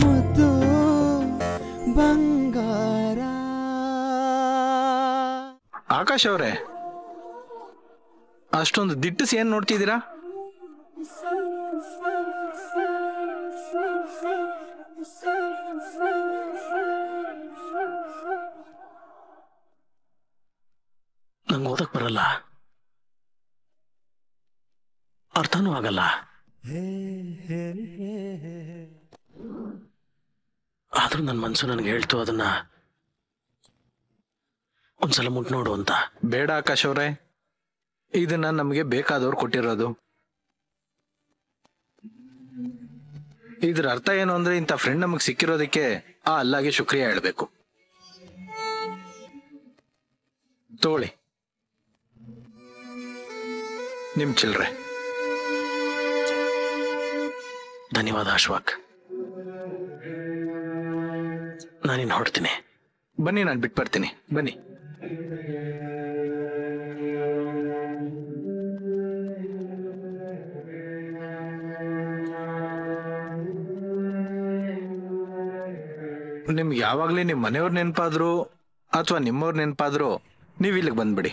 ಮುದ್ದು ಬಂಗಾರ. ಆಕಾಶ್ ಅವರೇ ಅಷ್ಟೊಂದು ದಿಟ್ಟಿಸಿ ಏನ್ ನೋಡ್ತಿದ್ದೀರಾ? ನಂಗೆ ಓದಕ್ ಬರಲ್ಲ. ಅರ್ಥನೂ ಆಗಲ್ಲ. ಆದ್ರೂ ನನ್ನ ಮನಸ್ಸು ನನಗೆ ಹೇಳ್ತು ಅದನ್ನ ಒಂದ್ಸಲ ಮುಟ್ ನೋಡು ಅಂತ. ಬೇಡ ಆಕಾಶ್ ಅವರೇ. ಇದನ್ನ ನಮಗೆ ಬೇಕಾದವ್ರು ಕೊಟ್ಟಿರೋದು. ಇದ್ರ ಅರ್ಥ ಏನು ಅಂದ್ರೆ ಇಂಥ ಫ್ರೆಂಡ್ ನಮಗೆ ಸಿಕ್ಕಿರೋದಕ್ಕೆ ಆ ಅಲ್ಲಾಗೆ ಶುಕ್ರಿಯ ಹೇಳಬೇಕು. ತೋಳಿ. ನಿಮ್ ಚಿಲ್ರೆ. ಧನ್ಯವಾದ ಅಶ್ವಾಕ್. ನಾನಿನ್ ಹೊಡ್ತೀನಿ ಬನ್ನಿ, ನಾನು ಬಿಟ್ಟು ಬರ್ತೀನಿ. ಬನ್ನಿ. ನಿಮ್ಗೆ ಯಾವಾಗಲೇ ನಿಮ್ಮ ಮನೆಯವ್ರ ನೆನಪಾದ್ರು ಅಥವಾ ನಿಮ್ಮವ್ರ ನೆನಪಾದ್ರು ನೀವು ಇಲ್ಲಿಗೆ ಬಂದ್ಬಿಡಿ.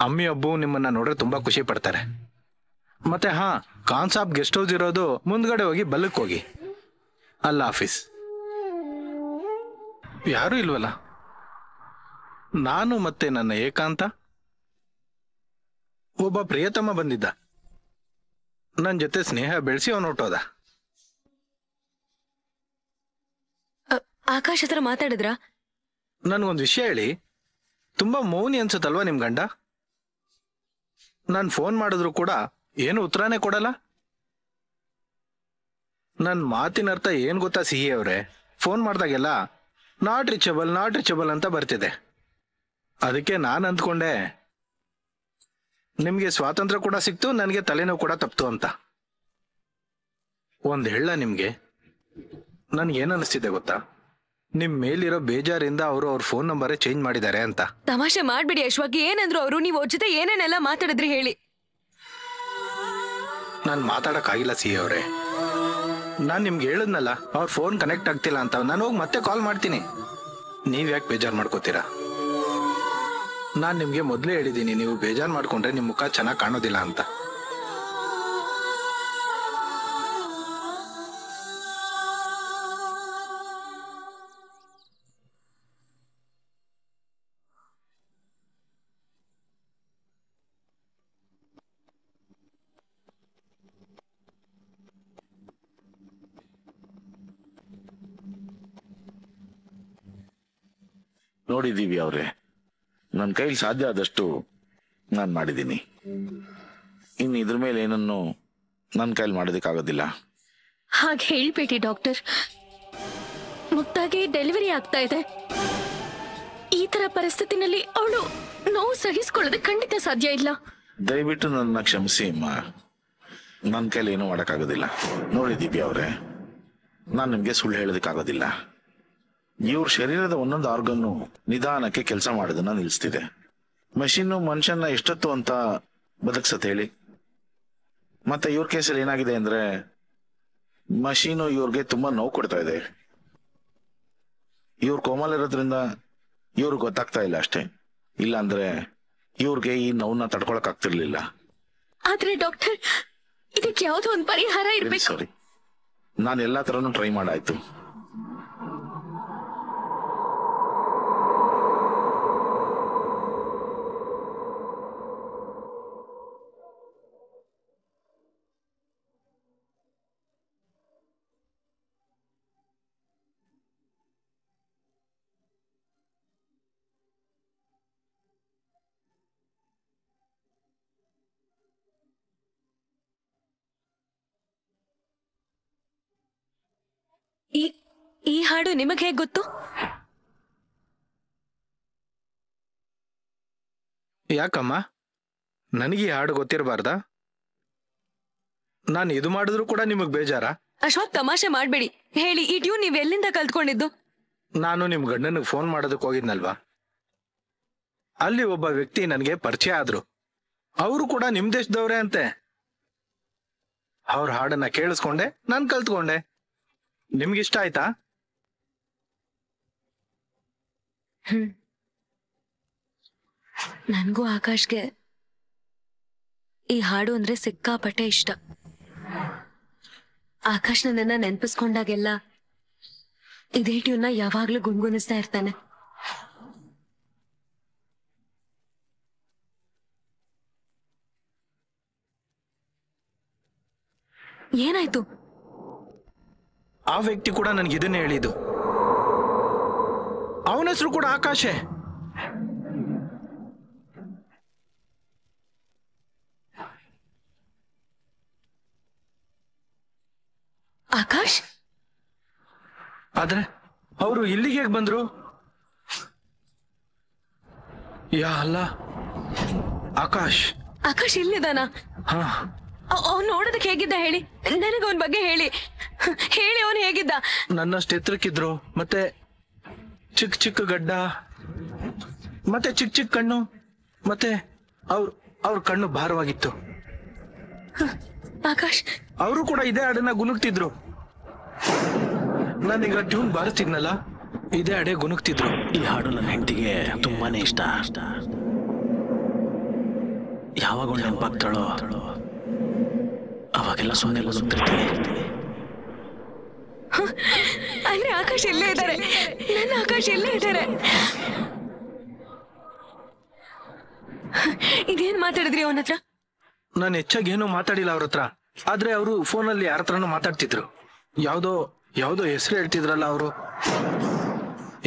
ಅಮ್ಮಿ, ಅಬ್ಬು ನಿಮ್ಮನ್ನ ನೋಡ್ರೆ ತುಂಬಾ ಖುಷಿ ಪಡ್ತಾರೆ. ಮತ್ತೆ ಹಾ ಕಾನ್ಸಾಪ್ ಗೆಸ್ಟ್ ಹೌಸ್ ಇರೋದು ಮುಂದ್ಗಡೆ ಹೋಗಿ ಬಲಕ್ಕೆ ಹೋಗಿ. ಅಲ್ಲ, ಆಫೀಸ್. ಯಾರೂ ಇಲ್ವಲ್ಲ? ನಾನು ಮತ್ತೆ ನನ್ನ ಏಕಾಂತ? ಒಬ್ಬ ಪ್ರಿಯತಮ ಬಂದಿದ್ದ. ನನ್ನ ಜೊತೆ ಸ್ನೇಹ ಬೆಳೆಸಿ ಅವನು ಹೊಟ್ಟೋದ ಆಕಾಶ್ ಹತ್ರ ಮಾತಾಡಿದ್ರ? ನನ್ಗೊಂದು ವಿಷಯ ಹೇಳಿ. ತುಂಬಾ ಮೌನಿ ಅನ್ಸುತ್ತಲ್ವಾ ನಿಮ್ ಗಂಡ? ನಾನು ಫೋನ್ ಮಾಡಿದ್ರು ಕೂಡ ಏನು ಉತ್ತರನೇ ಕೊಡಲ್ಲ? ನನ್ನ ಮಾತಿನ ಅರ್ಥ ಏನ್ ಗೊತ್ತಾ ಸಿಹಿ ಅವ್ರೆ ಫೋನ್ ಮಾಡಿದಾಗೆಲ್ಲ ನಾಟ್ ರಿಚಬಲ್ ನಾಟ್ ರಿಚಬಲ್ ಅಂತ ಬರ್ತಿದೆ. ಅದಕ್ಕೆ ನಾನು ಅಂದ್ಕೊಂಡೆ ನಿಮಗೆ ಸ್ವಾತಂತ್ರ್ಯ ಕೂಡ ಸಿಕ್ತು ನನಗೆ ತಲೆನೋವು ಕೂಡ ತಪ್ತು ಅಂತ. ಒಂದು ಹೇಳ ನಿಮಗೆ ನನ್ಗೆ ಏನ್ ಅನಿಸ್ತಿದೆ ಗೊತ್ತಾ? ನಿಮ್ ಮೇಲಿರೋ ಬೇಜಾರಿಂದ ಅವರು ಅವ್ರ ಫೋನ್ ನಂಬರೇ ಚೇಂಜ್ ಮಾಡಿದ್ದಾರೆ ಅಂತ. ತಮಾಷೆ ಮಾಡ್ಬಿಡಿ ಯಶ್ವಾಗಿ ಏನಂದ್ರು ಅವರು ನೀವು ಅವ್ರ ಜೊತೆ ಏನೇನೆಲ್ಲ ಮಾತಾಡಿದ್ರಿ ಹೇಳಿ. ನಾನು ಮಾತಾಡಕ್ಕಾಗಿಲ್ಲ ಸಿ ಅವರೇ. ನಾನು ನಿಮ್ಗೆ ಹೇಳಿದ್ನಲ್ಲ ಅವ್ರ ಫೋನ್ ಕನೆಕ್ಟ್ ಆಗ್ತಿಲ್ಲ ಅಂತ. ನಾನು ಹೋಗಿ ಮತ್ತೆ ಕಾಲ್ ಮಾಡ್ತೀನಿ. ನೀವ್ ಯಾಕೆ ಬೇಜಾರು ಮಾಡ್ಕೋತೀರಾ? ನಾನು ನಿಮ್ಗೆ ಮೊದಲೇ ಹೇಳಿದ್ದೀನಿ ನೀವು ಬೇಜಾರು ಮಾಡ್ಕೊಂಡ್ರೆ ನಿಮ್ ಮುಖ ಚೆನ್ನಾಗಿ ಕಾಣೋದಿಲ್ಲ ಅಂತ. ನೋಡಿದ್ದೀವಿ ಅವ್ರೆ. ನನ್ನ ಕೈಲಿ ಸಾಧ್ಯ ಆದಷ್ಟು ನಾನು ಮಾಡಿದ್ದೀನಿ. ಇನ್ನು ಇದ್ರ ಮೇಲೆ ಏನನ್ನು ನನ್ನ ಕೈಲಿ ಮಾಡೋದಕ್ಕಾಗೋದಿಲ್ಲ. ಹಾಗೆ ಹೇಳ್ಬೇಡಿ ಡಾಕ್ಟರ್. ಮುಕ್ತಾಗಿ ಡೆಲಿವರಿ ಆಗ್ತಾ ಇದೆ. ಈ ತರ ಪರಿಸ್ಥಿತಿನಲ್ಲಿ ಅವಳು ನೋವು ಸಹಿಸ್ಕೊಳ್ಳೋದು ಖಂಡಿತ ಸಾಧ್ಯ ಇಲ್ಲ. ದಯವಿಟ್ಟು ನನ್ನ ಕ್ಷಮಿಸಿ ಅಮ್ಮ. ನನ್ನ ಕೈಲಿ ಏನೂ ಮಾಡೋಕ್ಕಾಗೋದಿಲ್ಲ. ನೋಡಿದ್ದೀವಿ ಅವರೇ. ನಾನು ನಿಮಗೆ ಸುಳ್ಳು ಹೇಳೋದಕ್ಕಾಗೋದಿಲ್ಲ. ಇವ್ರ ಶರೀರದ ಒಂದೊಂದು ಆರ್ಗನ್ನು ನಿಧಾನಕ್ಕೆ ಕೆಲಸ ಮಾಡೋದನ್ನ ನಿಲ್ಲಿಸ್ತಿದೆ ಮಷೀನು ಮನುಷ್ಯನ ಎಷ್ಟೊತ್ತು ಅಂತ ಬದುಕ್ಸತ್ ಹೇಳಿ? ಮತ್ತೆ ಇವ್ರ ಕೇಸಲ್ಲಿ ಏನಾಗಿದೆ ಅಂದ್ರೆ ಮಷೀನು ಇವ್ರಿಗೆ ತುಂಬಾ ನೋವು ಕೊಡ್ತಾ ಇದೆ. ಇವ್ರ ಕೋಮಲ್ ಇರೋದ್ರಿಂದ ಇವ್ರಿಗೆ ಗೊತ್ತಾಗ್ತಾ ಇಲ್ಲ ಅಷ್ಟೇ. ಇಲ್ಲ ಅಂದ್ರೆ ಇವ್ರಿಗೆ ಈ ನೋವನ್ನ ತಡ್ಕೊಳಕ್ ಆಗ್ತಿರ್ಲಿಲ್ಲ. ಆದ್ರೆ ಡಾಕ್ಟರ್ ಇದಕ್ಕೆ ಯಾವ್ದೋ ಒಂದು ಪರಿಹಾರ ಇರ್ಬೇಕು. ಸಾರಿ ನಾನು ಎಲ್ಲಾ ತರನು ಟ್ರೈ ಮಾಡಾಯ್ತು. ಈ ಹಾಡು ನಿಮಗೆ ಹೇಗೆ ಗೊತ್ತು? ಯಾಕಮ್ಮ? ನನಗೆ ಈ ಹಾಡು ಗೊತ್ತಿರಬಾರ್ದ? ನಾನು ಇದು ಮಾಡಿದ್ರು ಕೂಡ ನಿಮಗ್ ಬೇಜಾರಾ? ಅಶೋಕ್ ತಮಾಷೆ ಮಾಡಬೇಡಿ. ಹೇಳಿ ಈ ಟ್ಯೂನ್ ನೀವು ಎಲ್ಲಿಂದ ಕಲ್ತ್ಕೊಂಡಿದ್ದು? ನಾನು ನಿಮ್ ಗಂಡನಿಗೆ ಫೋನ್ ಮಾಡೋದಕ್ಕೆ ಹೋಗಿದ್ನಲ್ವಾ? ಅಲ್ಲಿ ಒಬ್ಬ ವ್ಯಕ್ತಿ ನನಗೆ ಪರಿಚಯ ಆದ್ರು. ಅವರು ಕೂಡ ನಿಮ್ ದೇಶದವ್ರೆ ಅಂತೆ. ಅವ್ರ ಹಾಡನ್ನ ಕೇಳಿಸ್ಕೊಂಡೆ ನಾನು ಕಲ್ತ್ಕೊಂಡೆ. ನಿಮ್ಗಿಷ್ಟ ಆಯ್ತಾ? ಹ್ಮ್ ನನ್ಗೂ ಆಕಾಶ್ಗೆ ಈ ಹಾಡು ಅಂದ್ರೆ ಸಿಕ್ಕಾಪಟ್ಟೆ ಇಷ್ಟ. ಆಕಾಶ್ ನನ್ನ ನೆನಪಿಸ್ಕೊಂಡಾಗೆಲ್ಲ ಇದೇ ಟ್ಯೂನ್ನ ಯಾವಾಗ್ಲೂ ಗುನ್ಗುನಿಸ್ತಾ ಇರ್ತಾನೆ. ಏನಾಯ್ತು? ಆ ವ್ಯಕ್ತಿ ಕೂಡ ನನಗೆ ಇದನ್ನೇ ಹೇಳಿದ್ದು. ಅವನ ಹೆಸರು ಕೂಡ ಆಕಾಶೆ. ಆಕಾಶ್? ಆದ್ರೆ ಅವರು ಇಲ್ಲಿಗೆ ಹೇಗೆ ಬಂದ್ರು? ಯಾ ಅಲ್ಲ. ಆಕಾಶ್. ಆಕಾಶ್ ಇಲ್ಲಿದಾನ ಹಾ. ಅವ್ನು ನೋಡೋದಕ್ಕೆ ಹೇಗಿದ್ದ ಹೇಳಿ? ನನಗೆ ಅವನ ಬಗ್ಗೆ ಹೇಳಿ. ಹೇಳಿ ಅವನು ಹೇಗಿದ್ದ? ನನ್ನಷ್ಟು ಎತ್ತರಕ್ಕಿದ್ರು. ಮತ್ತೆ ಚಿಕ್ಕ ಚಿಕ್ಕ ಗಡ್ಡ ಮತ್ತೆ ಚಿಕ್ಕ ಚಿಕ್ಕ ಕಣ್ಣು ಮತ್ತೆ ಅವ್ರ ಅವ್ರ ಕಣ್ಣು ಭಾರವಾಗಿತ್ತು. ಆಕಾಶ್. ಅವರು ಕೂಡ ಇದೇ ಹಾಡನ್ನ ಗುನುಗ್ತಿದ್ರು ನಾನೀಗ ಟ್ಯೂನ್ ಬಾರಿಸ್ತಿದ್ನಲ್ಲ ಇದೇ ಅಡೆ ಗುನುಗ್ತಿದ್ರು ಈ ಹಾಡು ನನ್ನ ಹೆಂಡತಿಗೆ ತುಂಬಾನೇ ಇಷ್ಟ. ಯಾವಾಗ ನೆನಪಾಗ್ತಾಳೋ ಅವಾಗೆಲ್ಲ ಸುಮ್ಮನೆ ಗುನುಗ್ತಿರ್ತೀನಿ ಅಂದ್ರೆ ಆಕಾಶ್ ಎಲ್ಲೇ ಇದ್ದಾರೆ? ನನ್ನ ಆಕಾಶ್ ಎಲ್ಲೇ ಇದ್ದಾರೆ? ಇದೇನ್ ಮಾತಾಡಿದ್ರಿ ಅವನ ಹತ್ರ? ನಾನು ಹೆಚ್ಚಾಗಿ ಏನೂ ಮಾತಾಡಿಲ್ಲ ಅವ್ರ ಹತ್ರ. ಆದ್ರೆ ಅವರು ಫೋನಲ್ಲಿ ಯಾರ ಹತ್ರನೂ ಮಾತಾಡ್ತಿದ್ರು. ಯಾವ್ದೋ ಯಾವ್ದೋ ಹೆಸರು ಹೇಳ್ತಿದ್ರಲ್ಲ ಅವರು.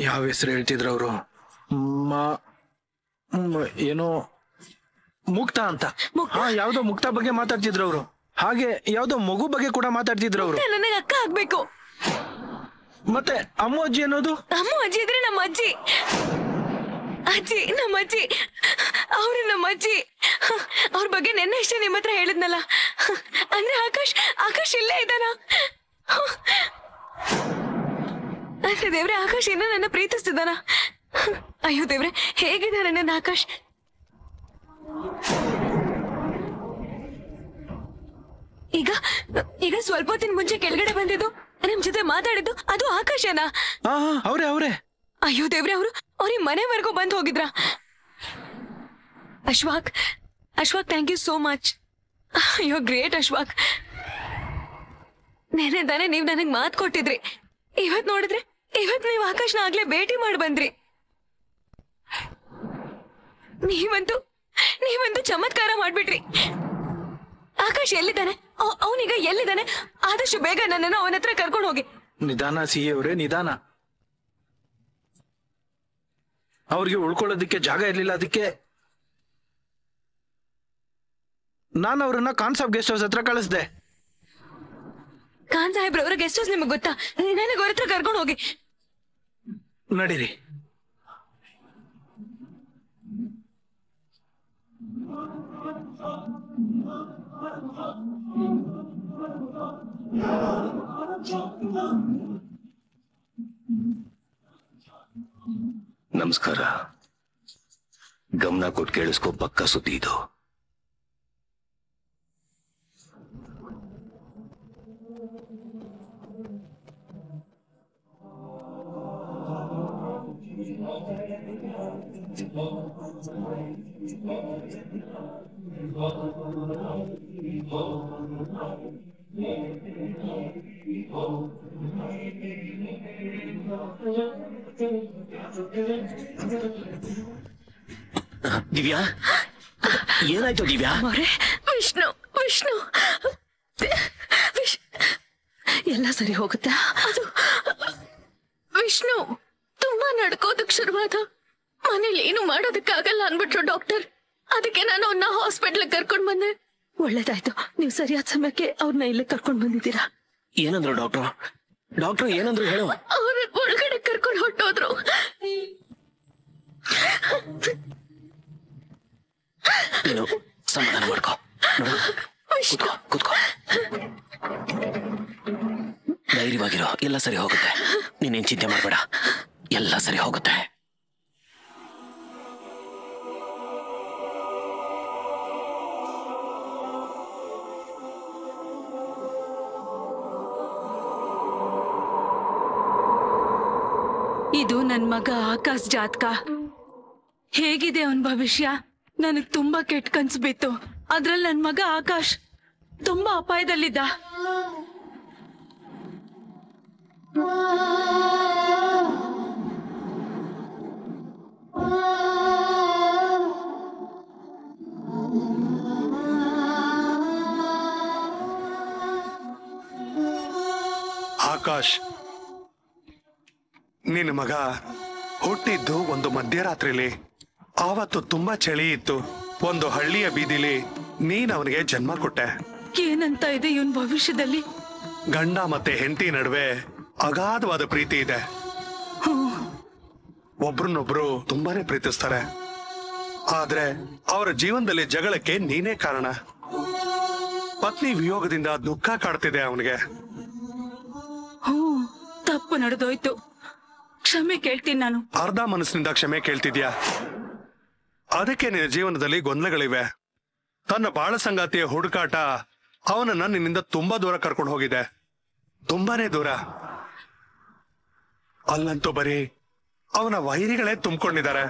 ಯಾವ ಹೆಸರು ಹೇಳ್ತಿದ್ರು ಅವರು? ಏನೋ ಮುಕ್ತ ಅಂತ. ಹಾ ಯಾವ್ದೋ ಮುಕ್ತ ಬಗ್ಗೆ ಮಾತಾಡ್ತಿದ್ರು ಅವರು. ಹಾಗೆ ಯಾವ್ದೋ ಮಗು ಬಗ್ಗೆ ಕೂಡ ಮಾತಾಡ್ತಿದ್ರು ಅವರು. ನನಗೆ ಅಕ್ಕ ಆಗ್ಬೇಕು. ಮತ್ತೆ ಅಮ್ಮ ಅಜ್ಜಿ ಅನ್ನೋದು? ಅಮ್ಮ ಅಜ್ಜಿ ಇದ್ರೆ ನಮ್ಮ ಅಜ್ಜಿ. ಅಜ್ಜಿ, ನಮ್ಮ ಅಜ್ಜಿ. ಅವ್ರು ನಮ್ಮ ಅಜ್ಜಿ. ಅವ್ರ ಬಗ್ಗೆ ನೆನ್ನೆ ಅಷ್ಟೇ ನಿಮ್ಮ ಹತ್ರ ಹೇಳಿದ್ನಲ್ಲ. ಅಂದ್ರೆ ಆಕಾಶ್ ಆಕಾಶ್ ಇಲ್ಲೇ ಇದ್ದಾನ? ಅಂದ್ರೆ ದೇವ್ರೆ, ಆಕಾಶ್ ಇನ್ನೂ ನನ್ನ ಪ್ರೀತಿಸ್ತಿದ್ದಾನ? ಅಯ್ಯೋ ದೇವ್ರೆ ಹೇಗಿದ್ದಾನೆ ನನ್ನ ಆಕಾಶ್? ಈಗ ಈಗ ಸ್ವಲ್ಪ ಹೊತ್ತಿನ ಮುಂಚೆ ಕೆಳಗಡೆ ಬಂದಿದ್ದು? ನಿಮ್ ಜೊತೆ ಮಾತಾಡಿದ್ದು ಅದು ಆಕಾಶನಾ? ಅವ್ರೆ ಅವ್ರೆ. ಅಯ್ಯೋ ದೇವ್ರೆ ಅವರು ಅವ್ರಿಗೆ ಮನೆವರೆಗೂ ಬಂದು ಹೋಗಿದ್ರ. Ashwak Ashwak thank you so much ಅಯ್ಯೋ ಗ್ರೇಟ್ ಅಶ್ವಾಕ್. ನೆನೆ ತಾನೆ ನೀವ್ ನನಗ್ ಮಾತ್ ಕೊಟ್ಟಿದ್ರಿ. ಇವತ್ ನೋಡಿದ್ರೆ ಇವತ್ ನೀವ್ ಆಕಾಶ್ನ ಆಗ್ಲೇ ಭೇಟಿ ಮಾಡಿ ಬಂದ್ರಿ. ನೀವಂತೂ ನೀವಂತೂ ಚಮತ್ಕಾರ ಮಾಡ್ಬಿಟ್ರಿ. ಆಕಾಶ್ ಎಲ್ಲಿದ್ದಾನೆ? ಅವ್- ಅವನೀಗ ಎಲ್ಲಿದ್ದಾನೆ? ಆದಷ್ಟು ಬೇಗ ನನ್ನನ್ನು ಅವನ ಹತ್ರ ಕರ್ಕೊಂಡು ಹೋಗಿ. ನಿಧಾನ ಸಿಹಿ ಅವರೇ ನಿಧಾನ. ಅವ್ರಿಗೆ ಉಳ್ಕೊಳ್ಳೋದಕ್ಕೆ ಜಾಗ ಇರ್ಲಿಲ್ಲ ಅದಕ್ಕೆ ನಾನು ಅವ್ರನ್ನ ಕಾನ್ಸಾಪ್ ಗೆಸ್ಟ್ ಹೌಸ್ ಹತ್ರ ಕಳಿಸ್ದೆ. ಖಾನ್ ಸಾಹೇಬ್ರ ಅವರ ಗೆಸ್ಟ್ ಹೌಸ್ ನಿಮಗೆ ಗೊತ್ತಾ? ನನಗೆ ಅವ್ರ ಹತ್ರ ಕರ್ಕೊಂಡು ಹೋಗಿ. ನಡೀರಿ. ನಮಸ್ಕಾರ ಗಮನ ಕೊಟ್ಟು ಕೇಳಿಸ್ಕೊ ಪಕ್ಕ ಸುದ್ದಿ ಇದು ದಿವ್ಯಾ ಏನಾಯ್ತು ದಿವ್ಯಾ ವಿಷ್ಣು ವಿಷ್ಣು ವಿಶ್- ಎಲ್ಲ ಸರಿ ಹೋಗುತ್ತೆ ಅದು ವಿಷ್ಣು ತುಂಬಾ ನಡ್ಕೋದಕ್ ಶುರುವಾದ ಮನೇಲಿ ಏನು ಮಾಡೋದಕ್ಕಾಗಲ್ಲ ಅನ್ಬಿಟ್ರು ಡಾಕ್ಟರ್ ಅದಕ್ಕೆ ನಾನು ಅವನ್ನ ಹಾಸ್ಪಿಟ್ಲ್ ಕರ್ಕೊಂಡ್ ಬಂದೆ ಒಳ್ಳೇದಾಯ್ತು. ನೀವು ಸರಿಯಾದ ಸಮಯಕ್ಕೆ ಅವ್ರನ್ನ ಇಲ್ಲೇ ಕರ್ಕೊಂಡ್ ಬಂದಿದ್ದೀರಾ? ಏನಂದ್ರು ಡಾಕ್ಟರ್? ಡಾಕ್ಟರ್ ಏನಂದ್ರು ಹೇಳು. ಅವ್ರ ಒಳಗಡೆ ಕರ್ಕೊಂಡು ಹೊಟ್ಟೋದ್ರು ನೀನು ಸಮಾಧಾನ ಮಾಡ್ಕೋ. ನೋಡು ಕೂತ್ಕೋ ಕೂತ್ಕೋ. ಧೈರ್ಯವಾಗಿರೋ. ಎಲ್ಲ ಸರಿ ಹೋಗುತ್ತೆ. ನೀನೇನ್ ಚಿಂತೆ ಮಾಡಬೇಡ. ಎಲ್ಲ ಸರಿ ಹೋಗುತ್ತೆ. ಇದು ನನ್ ಮಗ ಆಕಾಶ್ ಜಾತಕ. ಹೇಗಿದೆ ಅವನ್ ಭವಿಷ್ಯ? ನನಗ್ ತುಂಬಾ ಕೆಟ್ಟ ಕನ್ಸು ಬಿತ್ತು. ಅದ್ರಲ್ಲಿ ನನ್ ಮಗ ಆಕಾಶ್ ತುಂಬಾ ಅಪಾಯದಲ್ಲಿದ್ದ. ಆಕಾಶ್ ನಿನ್ನ ಮಗ ಹುಟ್ಟಿದ್ದು ಒಂದು ಮಧ್ಯರಾತ್ರಿಲಿ. ಆವತ್ತು ತುಂಬಾ ಚಳಿ ಇತ್ತು. ಒಂದು ಹಳ್ಳಿಯ ಬೀದಿಲಿ ನೀನ್ ಅವನಿಗೆ ಜನ್ಮ ಕೊಟ್ಟೆ. ಏನಂತ ಇದೆ ಇವನ್ ಭವಿಷ್ಯದಲ್ಲಿ? ಗಂಡ ಮತ್ತೆ ಹೆಂಡತಿ ನಡುವೆ ಅಗಾಧವಾದ ಪ್ರೀತಿ ಇದೆ. ಒಬ್ರನ್ನೊಬ್ರು ತುಂಬಾನೇ ಪ್ರೀತಿಸ್ತಾರೆ. ಆದ್ರೆ ಅವರ ಜೀವನದಲ್ಲಿ ಜಗಳಕ್ಕೆ ನೀನೇ ಕಾರಣ. ಪತ್ನಿ ವಿಯೋಗದಿಂದ ದುಃಖ ಕಾಡ್ತಿದೆ ಅವನಿಗೆ. ತಪ್ಪು ನಡೆದೋಯ್ತು. ಕ್ಷಮೆ ಕೇಳ್ತೀನಿ ನಾನು. ಅರ್ಧ ಮನಸ್ಸಿನಿಂದ ಕ್ಷಮೆ ಕೇಳ್ತಿದ್ಯಾ? ಅದಕ್ಕೆ ನಿನ್ನ ಜೀವನದಲ್ಲಿ ಗೊಂದಲಗಳಿವೆ. ತನ್ನ ಬಾಳ ಸಂಗಾತಿಯ ಹುಡುಕಾಟ ಅವನನ್ನ ನಿನ್ನಿಂದ ತುಂಬಾ ದೂರ ಕರ್ಕೊಂಡು ಹೋಗಿದೆ. ತುಂಬಾನೇ ದೂರ. ಅಲ್ಲಂತೂ ಬರೀ ಅವನ ವೈರಿಗಳೇ ತುಂಬಿಕೊಂಡಿದ್ದಾರೆ.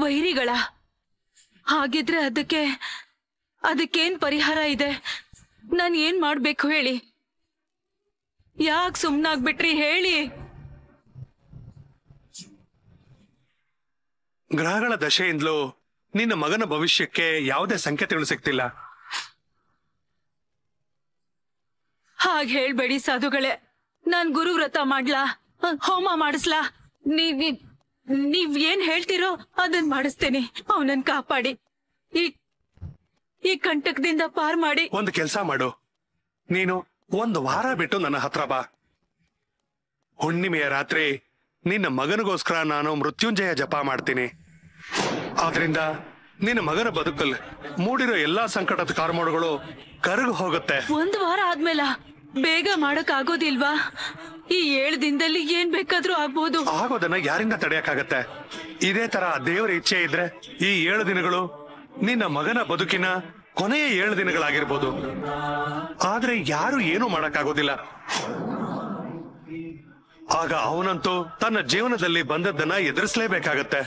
ವೈರಿಗಳ? ಹಾಗಿದ್ರೆ ಅದಕ್ಕೆ ಅದಕ್ಕೇನ್ ಪರಿಹಾರ ಇದೆ? ನಾನು ಏನ್ ಮಾಡ್ಬೇಕು ಹೇಳಿ? ಯಾಕೆ ಸುಮ್ನಾಗ್ಬಿಟ್ರಿ ಹೇಳಿ. ಗ್ರಹಗಳ ದಶೆಯಿಂದಲೂ ನಿನ್ನ ಮಗನ ಭವಿಷ್ಯಕ್ಕೆ ಯಾವುದೇ ಸಂಕೇತಗಳು ಸಿಗ್ತಿಲ್ಲ. ಹಾಗೆ ಹೇಳ್ಬೇಡಿ ಸಾಧುಗಳೇ. ನಾನ್ ಗುರು ವ್ರತ ಮಾಡ್ಲಾ? ಹೋಮ ಮಾಡಿಸ್ಲಾ? ನೀವ್ ನೀವ್- ನೀವ್ ಏನ್ ಹೇಳ್ತಿರೋ ಅದನ್ ಮಾಡಿಸ್ತೇನೆ. ಅವನನ್ ಕಾಪಾಡಿ. ಈ ಈ ಕಂಟಕದಿಂದ ಪಾರ್ ಮಾಡಿ. ಒಂದು ಕೆಲಸ ಮಾಡು. ನೀನು ಒಂದು ವಾರ ಬಿಟ್ಟು ನನ್ನ ಹತ್ರ ಬಾ. ಹುಣ್ಣಿಮೆಯ ರಾತ್ರಿ ನಿನ್ನ ಮಗನಿಗೋಸ್ಕರ ನಾನು ಮೃತ್ಯುಂಜಯ ಜಪ ಮಾಡ್ತೀನಿ. ಆದ್ರಿಂದ ನಿನ್ನ ಮಗನ ಬದುಕಲ್ ಮೂಡಿರೋ ಎಲ್ಲಾ ಸಂಕಟದ ಕಾರ್ಮೋಡುಗಳು ಕರಗು ಹೋಗುತ್ತೆ. ಒಂದು ವಾರ ಆದ್ಮೇಲ ಬೇಗ ಮಾಡಕ್ ಆಗೋದಿಲ್ವಾ? ಈ ಏಳು ದಿನದಲ್ಲಿ ಏನ್ ಬೇಕಾದ್ರೂ ಆಗ್ಬೋದು. ಆಗೋದನ್ನ ಯಾರಿಂದ ತಡೆಯಕ್ಕಾಗತ್ತೆ? ಇದೇ ತರ ದೇವರ ಇಚ್ಛೆ ಇದ್ರೆ ಈ ಏಳು ದಿನಗಳು ನಿನ್ನ ಮಗನ ಬದುಕಿನ ಕೊನೆಯ ಏಳು ದಿನಗಳಾಗಿರ್ಬೋದು. ಆದ್ರೆ ಯಾರು ಏನೂ ಮಾಡಕ್ಕಾಗೋದಿಲ್ಲ. ಆಗ ಅವನಂತೂ ತನ್ನ ಜೀವನದಲ್ಲಿ ಬಂದದ್ದನ್ನ ಎದುರಿಸಲೇಬೇಕಾಗತ್ತೆ.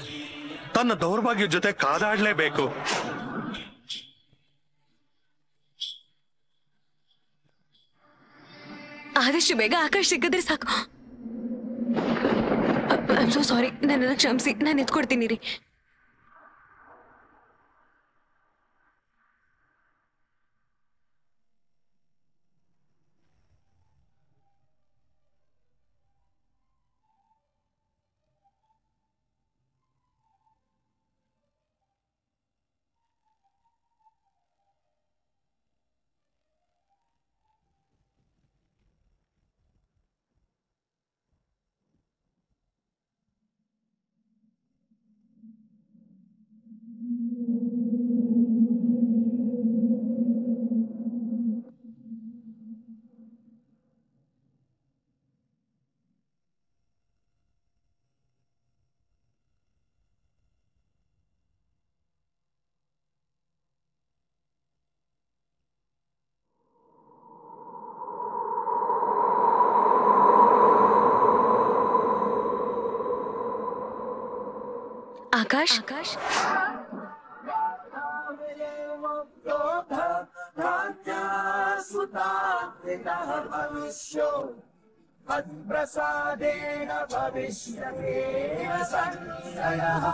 ತನ್ನ ದೌರ್ಭಾಗ್ಯ ಜೊತೆ ಕಾದಾಡ್ಲೇಬೇಕು. ಆದಷ್ಟು ಬೇಗ ಆಕಾಶ್ ಸಿಕ್ಕಿದ್ರೆ ಸಾಕು. ಸಾರಿ ನನ್ನನ್ನು ಕ್ಷಮಿಸಿ. ನಾನು ಎತ್ಕೊಡ್ತೀನಿ ರೀ. आकाश आकाश प्रसादेन भविष्य संशयः।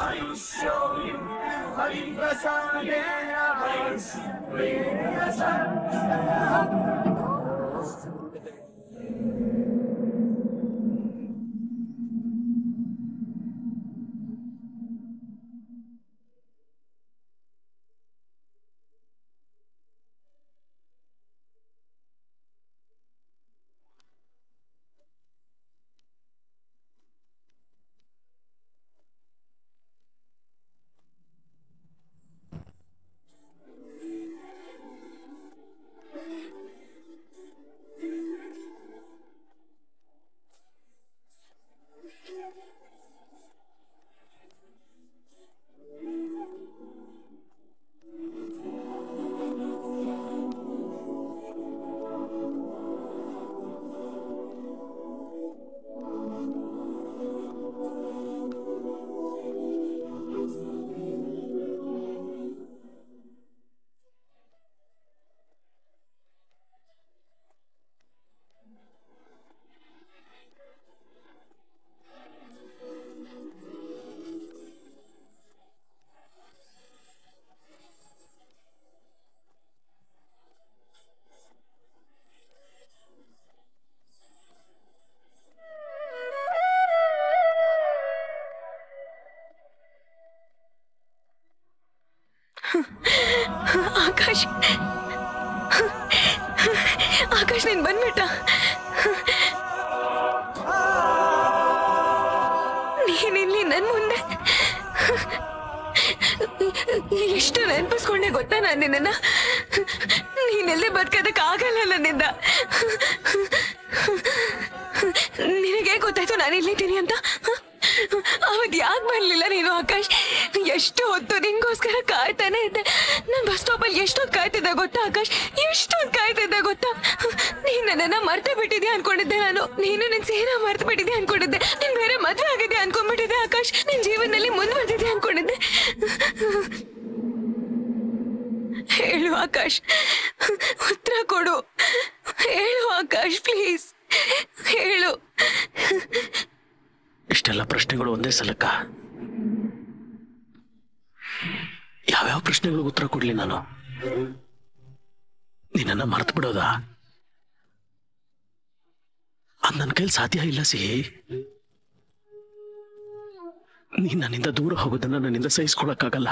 भविष्य हरिप्रसादेन भविष्यते संशयः ಎಷ್ಟು ನೆನಪಿಸ್ಕೊಂಡೆ ಗೊತ್ತಾ ನಾನು ನಿನ್ನ ನೀನೆಲ್ಲೇ ಬದುಕೋದಕ್ಕೆ ಆಗಲ್ಲ ನನ್ನಿಂದ. ನಿನಗೆ ಗೊತ್ತಾಯ್ತು ನಾನು ಇಲ್ಲಿದ್ದೀನಿ ಅಂತ? ಅವತ್ ಯಾಕೆ ಬರ್ಲಿಲ್ಲ ನೀನು ಆಕಾಶ್? ಎಷ್ಟು ಹೊತ್ತು ನಿಂಗೋಸ್ಕರ ಕಾಯ್ತಾನೆ ಇದ್ದೆ. ನಾನು ಬಸ್ ಸ್ಟಾಪಲ್ಲಿ ಎಷ್ಟೊತ್ತು ಕಾಯ್ತಿದ್ದೆ ಗೊತ್ತಾ ಆಕಾಶ್? ಎಷ್ಟೊತ್ತು ಕಾಯ್ತಿದ್ದೆ ಗೊತ್ತಾ? ನೀನು ನನ್ನನ್ನ ಮರ್ತು ಬಿಟ್ಟಿದ್ದೆ ಅನ್ಕೊಂಡಿದ್ದೆ ನಾನು? ನೀನು ನಿನ್ ಸೇನ ಮರ್ತು ಬಿಟ್ಟಿದ್ದೆ ಅನ್ಕೊಂಡಿದ್ದೆ? ನೀನು ಬೇರೆ ಮದುವೆ ಆಗಿದೆ ಅನ್ಕೊಂಡ್ಬಿಟ್ಟಿದ್ದೆ ಆಕಾಶ್? ನಿನ್ ಜೀವನದಲ್ಲಿ ಮುಂದುವರೆದಿದೆ ಅನ್ಕೊಂಡಿದ್ದೆ? ಹೇಳು ಆಕಾಶ್. ಉತ್ತರ ಕೊಡು. ಹೇಳು ಆಕಾಶ್ ಪ್ಲೀಸ್ ಹೇಳು. ಇಷ್ಟೆಲ್ಲ ಪ್ರಶ್ನೆಗಳು ಒಂದೇ ಸಲಕ್ಕ? ಯಾವ್ಯಾವ ಪ್ರಶ್ನೆಗಳಿಗೆ ಉತ್ತರ ಕೊಡ್ಲಿ ನಾನು? ನಿನ್ನ ಮರ್ತು ಬಿಡೋದಾ? ಅದ್ ನನ್ನ ಕೈಲಿ ಸಾಧ್ಯ ಇಲ್ಲ ಸಿಹಿ. ನೀನ್ ನನ್ನಿಂದ ದೂರ ಹೋಗೋದನ್ನ ನನ್ನಿಂದ ಸಹಿಸ್ಕೊಳಕ್ಕಾಗಲ್ಲ.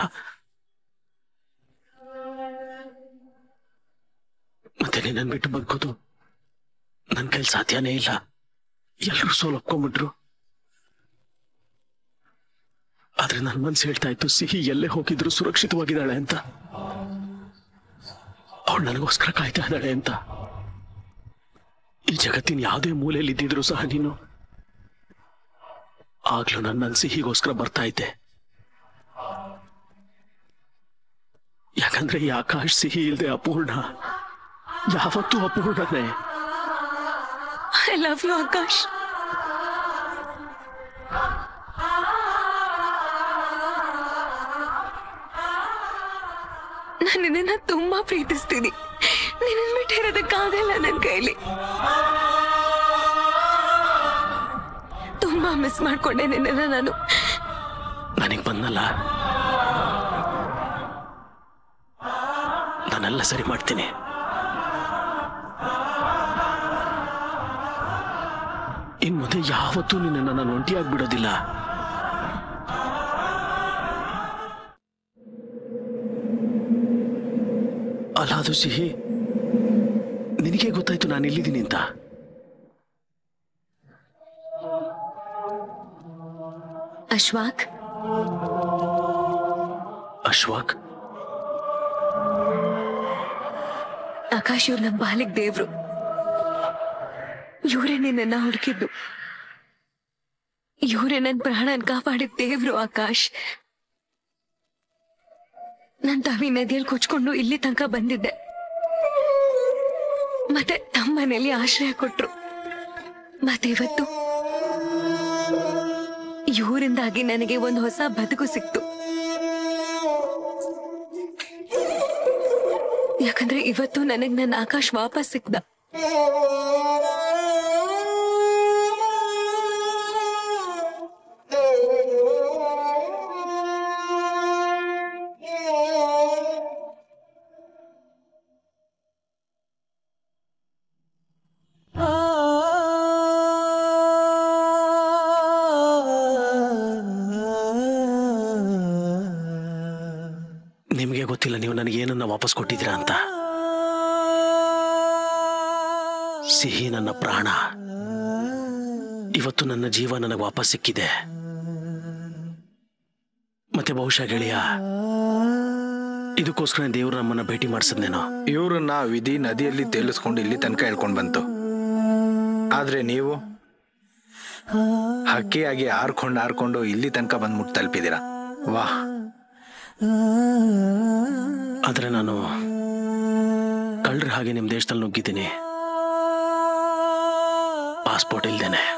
ಮತ್ತೆ ನಿನ್ನ ಬಿಟ್ಟು ಬದುಕೋದು? ನನ್ ಕೈಲಿ ಸಾಧ್ಯನೇ ಇಲ್ಲ. ಎಲ್ಲರೂ ಸೋಲೊಪ್ಕೊಂಡ್ಬಿಟ್ರು ಆದ್ರೆ ನನ್ನ ಮನ್ಸು ಹೇಳ್ತಾ ಇತ್ತು, ಸಿಹಿ ಎಲ್ಲೇ ಹೋಗಿದ್ರು ಸುರಕ್ಷಿತವಾಗಿದ್ದಾಳೆ ಅಂತ. ಅವಳು ನನಗೋಸ್ಕರ ಕಾಯ್ತಾ ಇದ್ದಾಳೆ ಅಂತ. ಈ ಜಗತ್ತಿನ ಯಾವುದೇ ಮೂಲೆಯಲ್ಲಿ ಇದ್ದಿದ್ರು ಸಹ ನೀನು ಆಗ್ಲೂ ನನ್ನ ಸಿಹಿಗೋಸ್ಕರ ಬರ್ತಾ ಇದ್ದೆ. ಯಾಕಂದ್ರೆ ಈ ಆಕಾಶ್ ಸಿಹಿ ಇಲ್ದೆ ಅಪೂರ್ಣ. ಯಾವತ್ತೂ ಒಪ್ಪಿಕೊಳ್ಳದೆ ಐ ಲವ್ ಯು ಆಕಾಶ್ ನಾನು ನಿನ್ನ ತುಂಬಾ ಪ್ರೀತಿಸ್ತೀನಿ. ನಿನ್ನ ಬಿಟ್ಟಿರೋದಕ್ಕಾಗಲ್ಲ ನನ್ನ ಕೈಲಿ. ತುಂಬಾ ಮಿಸ್ ಮಾಡ್ಕೊಂಡೆ ನಿನ್ನ ನಾನು. ನನಗೆ ಬಂದಲ್ಲ ನಾನೆಲ್ಲ ಸರಿ ಮಾಡ್ತೀನಿ. ಯಾವತ್ತೂ ನಿನ್ನನ್ನು ನಾನು ಒಂಟಿಯಾಗಿ ಬಿಡೋದಿಲ್ಲ ಅಲ್ಲ ಅದು ಸಿಹಿ. ನಿನಗೆ ಗೊತ್ತಾಯ್ತು ನಾನು ಎಲ್ಲಿದ್ದೀನಿ ಅಂತ? ಅಶ್ವಾಕ್? ಅಶ್ವಾಕ್? ಆಕಾಶ್ ಇವ್ರು ನಮ್ಮ ಬಾಲಿಗೆ ದೇವ್ರು. ಇವರೇ ನಿನ್ನ ಹುಡುಕಿದ್ದು. ಇವರೇ ನನ್ನ ಪ್ರಾಣನ ಕಾಪಾಡಿದ ದೇವ್ರು ಆಕಾಶ್. ನನ್ ತಾವಿ ನದಿಯಲ್ಲಿ ಕೊಚ್ಕೊಂಡು ಇಲ್ಲಿ ತನಕ ಬಂದಿದ್ದೆ. ಮತ್ತೆ ತಮ್ಮನೇಲಿ ಆಶ್ರಯ ಕೊಟ್ರು. ಮತ್ತೆ ಇವತ್ತು ಇವರಿಂದಾಗಿ ನನಗೆ ಒಂದು ಹೊಸ ಬದುಕು ಸಿಕ್ತು. ಯಾಕಂದ್ರೆ ಇವತ್ತು ನನಗೆ ನನ್ನ ಆಕಾಶ್ ವಾಪಸ್ ಸಿಕ್ದ. ನಿಮಗೆ ಗೊತ್ತಿಲ್ಲ, ನೀವು ನನಗೆ ಏನನ್ನ ವಾಪಸ್ ಕೊಟ್ಟಿದ್ದೀರಾ ಅಂತ. ಸಿಹಿ ನನ್ನ ಪ್ರಾಣ. ಇವತ್ತು ನನ್ನ ಜೀವ ನನಗೆ ವಾಪಸ್ ಸಿಕ್ಕಿದೆ. ಮತ್ತೆ ಬಹುಶಃ ಗೆಳೆಯ, ಇದಕ್ಕೋಸ್ಕರ ದೇವರು ನಮ್ಮನ್ನ ಭೇಟಿ ಮಾಡಿಸಿದ್ನೇನೋ? ಇವ್ರನ್ನ ವಿಧಿ ನದಿಯಲ್ಲಿ ತೇಲಿಸ್ಕೊಂಡು ಇಲ್ಲಿ ತನಕ ಹೇಳ್ಕೊಂಡು ಬಂತು. ಆದ್ರೆ ನೀವು? ಹಕ್ಕಿಯಾಗಿ ಹಾರ್ಕೊಂಡು ಹಾರ್ಕೊಂಡು ಇಲ್ಲಿ ತನಕ ಬಂದು ತಲುಪಿದೀರಾ ವಾಹ್. ಆದ್ರೆ ನಾನು ಕಳ್ಳರ ಹಾಗೆ ನಿಮ್ಮ ದೇಶದಲ್ಲಿ ನುಗ್ಗಿದ್ದೀನಿ. ಪಾಸ್ಪೋರ್ಟ್ ಇಲ್ದೇನೆ.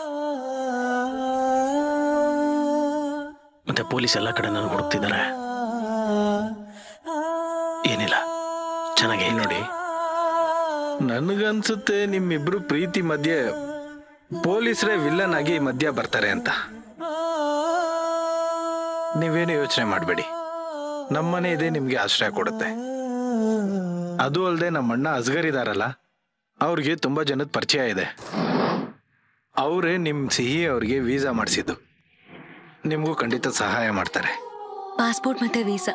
ಮತ್ತೆ ಪೊಲೀಸ್ ಎಲ್ಲ ಕಡೆ ನಾನು ಹುಡುಕ್ತಿದ್ದಾರೆ. ಏನಿಲ್ಲ. ಚೆನ್ನಾಗಿ ನೋಡಿ. ನನಗನ್ಸುತ್ತೆ ನಿಮ್ಮಿಬ್ರು ಪ್ರೀತಿ ಮಧ್ಯೆ ಪೊಲೀಸರೇ ವಿಲ್ಲನ್ ಆಗಿ ಮಧ್ಯ ಬರ್ತಾರೆ ಅಂತ. ನೀವೇನು ಯೋಚನೆ ಮಾಡಬೇಡಿ. ನಮ್ಮನೆ ಇದೆ, ನಿಮ್ಗೆ ಆಶ್ರಯ ಕೊಡುತ್ತೆ. ಅದು ಅಲ್ಲದೆ ನಮ್ಮಣ್ಣ ಅಸ್ಗರ್ ಇದಾರಲ್ಲ, ಅವ್ರಿಗೆ ತುಂಬಾ ಜನದ ಪರಿಚಯ ಇದೆ. ಅವರೇ ನಿಮ್ ಸಿಹಿ ಅವ್ರಿಗೆ ವೀಸಾ ಮಾಡಿಸಿದ್ದು. ನಿಮಗೂ ಖಂಡಿತ ಸಹಾಯ ಮಾಡ್ತಾರೆ. ಪಾಸ್ಪೋರ್ಟ್ ಮತ್ತೆ ವೀಸಾ.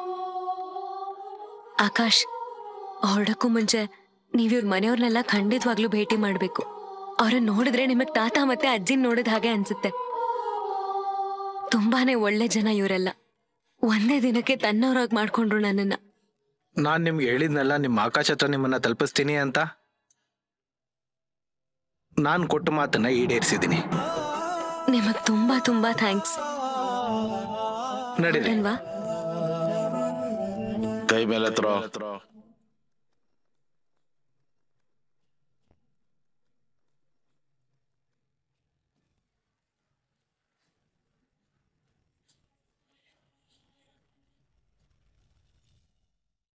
ಆಕಾಶ್, ಹೊರಡಕ್ಕೂ ಮುಂಚೆ ನೀವು ಇವ್ರ ಮನೆಯವ್ರನ್ನೆಲ್ಲ ಖಂಡಿತವಾಗ್ಲೂ ಭೇಟಿ ಮಾಡಬೇಕು. ಅವ್ರನ್ನ ನೋಡಿದ್ರೆ ನಿಮಗೆ ತಾತ ಮತ್ತೆ ಅಜ್ಜಿನ ನೋಡಿದ ಹಾಗೆ ಅನ್ಸುತ್ತೆ. ತುಂಬಾನೇ ಒಳ್ಳೆ ಜನ ಇವರೆಲ್ಲ. ಒಂದೇ ದಿನಕ್ಕೆ ತನ್ನವರಾಗಿ ಮಾಡ್ಕೊಂಡ್ರು ನನ್ನನ್ನ. ನಾನು ನಿಮ್ಗೆ ಹೇಳಿದ್ನಲ್ಲ ನಿಮ್ಮ ಆಕಾಶ ಹತ್ರ ನಿಮ್ಮನ್ನ ತಲುಪಿಸ್ತೀನಿ ಅಂತ? ನಾನು ಕೊಟ್ಟ ಮಾತನ್ನ ಈಡೇರಿಸಿದ್ದೀನಿ. ನಿಮಗ್ ತುಂಬಾ ತುಂಬಾ ಥ್ಯಾಂಕ್ಸ್. ನಡೀರಿ. ಅಲ್ವಾ? ಕೈ ಮೇಲೆ ಹತ್ರ.